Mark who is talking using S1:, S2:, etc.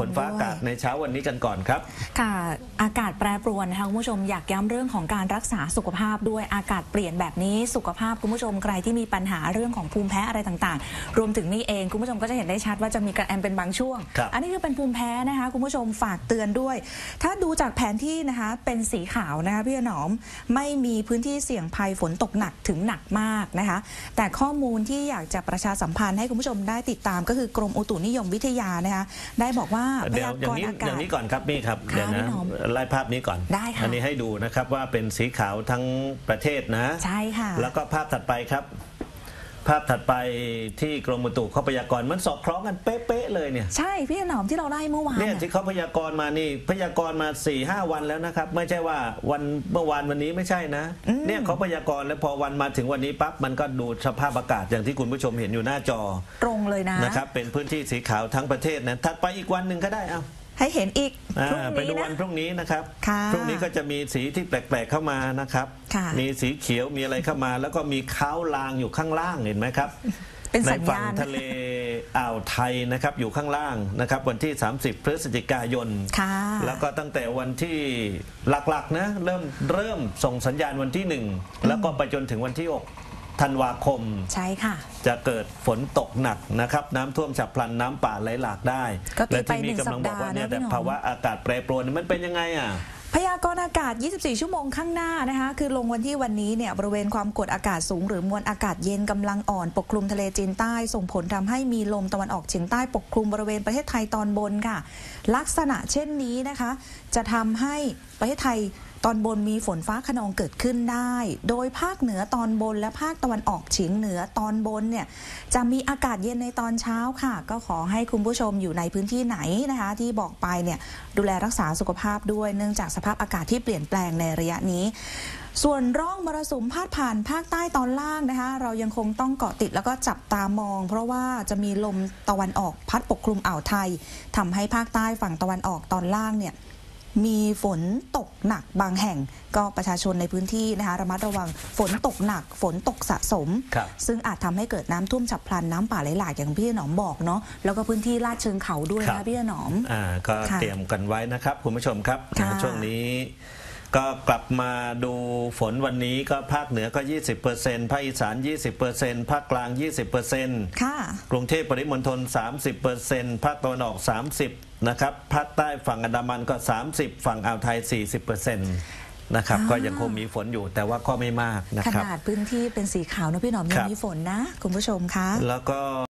S1: ฝนฟ้าอากาศในเช้าวันนี้กันก่อนครับ
S2: ค่ะ อากาศแปรปรวนนะคะคุณผู้ชมอยากย้ำเรื่องของการรักษาสุขภาพด้วยอากาศเปลี่ยนแบบนี้สุขภาพคุณผู้ชมใครที่มีปัญหาเรื่องของภูมิแพ้อะไรต่างๆ รวมถึงนี่เองคุณผู้ชมก็จะเห็นได้ชัดว่าจะมีกระแอมเป็นบางช่วง
S1: ครับ
S2: อันนี้คือเป็นภูมิแพ้นะคะคุณผู้ชมฝากเตือนด้วย ถ้าดูจากแผนที่นะคะเป็นสีขาวนะคะพี่หนอมไม่มีพื้นที่เสี่ยงภัยฝนตกหนักถึงหนักมากนะคะ แต่ข้อมูลที่อยากจะประชาสัมพันธ์ให้คุณผู้ชมได้ติดตามก็คือกรมอุตุนิยมวิทยานะคะได้บอกว่าพ
S1: เดี๋ยวยาอย่าง
S2: กร
S1: นี้
S2: ณ์อา
S1: อกาย่า
S2: ศ
S1: งนี้ก่อนครับนี่ครับ
S2: ค่ะ
S1: เดี๋ยวนะ
S2: พี่หนอม
S1: ไล่ภาพนี้ก่อน
S2: ได้ค่ะ
S1: อันี้ให้ดูนะครับว่าเป็นสีขาวทั้งประเทศนะ
S2: ใช่ค่ะ
S1: แล้วก็ภาพถัดไปครับ ภาพถัดไปที่กรมอุตุเขาพยากรณ์มันสอดคล้องกันเป๊ะๆเลยเนี่ย
S2: ใช่พี่หนอมที่เราไล่เมื่อวาน
S1: เนี่ย
S2: น่ะ
S1: ที่เขาพยากรณ์มานี่พยากรณ์มา4ี่ห้าวันแล้วนะครับ ไม่ใช่ว่าวันเมื่อวานวันนี้ไม่ใช่นะ เนี่ยเขาพยากรณ์แล้วพอวันมาถึงวันนี้ปั๊บมันก็ดูสภาพอากาศอย่างที่คุณผู้ชมเห็นอยู่หน้าจอ
S2: ตรงเลยนะ
S1: นะครับเป็นพื้นที่สีขาวทั้งประเทศนะถัดไปอีกวันหนึ่งก็ได้เอา
S2: ให้เห็นอีก
S1: อ่า
S2: พรุ่ง
S1: ไปดู
S2: นี้
S1: วัน
S2: นะ
S1: พรุ่งนี้นะครับ
S2: ค่ะ
S1: พรุ่งนี้ก็จะมีสีที่แปลกๆเข้ามานะครับ
S2: ค่ะ
S1: มีสีเขียวมีอะไรเข้ามา แล้วก็มีค้าวลางอยู่ข้างล่างเห็นไหมครับ
S2: เป็น
S1: ใน
S2: สัญ
S1: ฝั่ง
S2: ญาณ
S1: ทะเลอ่าวไทยนะครับอยู่ข้างล่างนะครับ วันที่ 30 พฤศจิกายน
S2: ค่ะ
S1: แล้วก็ตั้งแต่วันที่หลักๆนะเริ่มเริ่มส่งสัญญาณวันที่หนึ่งแล้วก็ไปจนถึงวันที่6 ธันวาคม
S2: ใช่ค่ะ
S1: จะเกิดฝนตกหนักนะครับ น้ำท่วมฉับพลันน้ำป่าไหลหลากได้
S2: ก็ตี
S1: และ
S2: ไป
S1: ที่นี่
S2: หนึ่ง
S1: กำลังบอกว่าเนี่ย
S2: สัปดาห์นะ
S1: แต่
S2: พี่หนอม
S1: ภาวะอากาศแปรปรวนมันเป็นยังไงอะ
S2: พยากรณ์อากาศ 24 ชั่วโมงข้างหน้านะคะ คือลงวันที่วันนี้เนี่ย บริเวณความกดอากาศสูงหรือมวลอากาศเย็นกำลังอ่อนปกคลุมทะเลจีนใต้ ส่งผลทำให้มีลมตะวันออกเฉียงใต้ปกคลุมบริเวณประเทศไทยตอนบนค่ะ ลักษณะเช่นนี้นะคะ จะทำให้ประเทศไทย ตอนบนมีฝนฟ้าขนองเกิดขึ้นได้ โดยภาคเหนือตอนบนและภาคตะวันออกเฉียงเหนือตอนบนเนี่ยจะมีอากาศเย็นในตอนเช้าค่ะ ก็ขอให้คุณผู้ชมอยู่ในพื้นที่ไหนนะคะ ที่บอกไปเนี่ยดูแลรักษาสุขภาพด้วยเนื่องจากสภาพอากาศที่เปลี่ยนแปลงในระยะนี้ส่วนร่องมรสุมพาดผ่านภาคใต้ตอนล่างนะคะ เรายังคงต้องเกาะติดแล้วก็จับตามอง เพราะว่าจะมีลมตะวันออกพัดปกคลุมอ่าวไทยทำให้ภาคใต้ฝั่งตะวันออกตอนล่างเนี่ยมีฝนตก หนักบางแห่งก็ประชาชนในพื้นที่นะคะระมัดระวังฝนตกหนักฝนตกสะสม
S1: ครับ
S2: ซึ่งอาจทำให้เกิดน้ำท่วมฉับพลันน้ำป่าไหลหลากอย่างพี่หนอมบอกเนาะแล้วก็พื้นที่ลาดเชิงเขาด้วย
S1: ครั
S2: นะ
S1: บ
S2: พี่หนอม
S1: อ่าก็
S2: ค่ะ
S1: เตรียมกันไว้นะครับคุณผู้ชมครับ
S2: ค่ะ
S1: ช่วงนี้ ก็กลับมาดูฝนวันนี้ก็ภาคเหนือก็ 20%ภาคอีสาน 20%ภาคกลาง 20%
S2: ค่ะ
S1: กรุงเทพปริมณฑล30%ภาคตะวันออก 30นะครับภาคใต้ฝั่งอันดามันก็ 30 ฝั่งอ่าวไทย 40%นะครับ
S2: อ่า
S1: ก็ยังคงมีฝนอยู่แต่ว่าก็ไม่มากนะ
S2: ข
S1: ครับ
S2: นาดพื้นที่เป็นสีขาวนะพี่หนอมยั
S1: ครั
S2: ง
S1: บ
S2: มีฝนนะ คุณผู้ชมคะ
S1: แล้วก็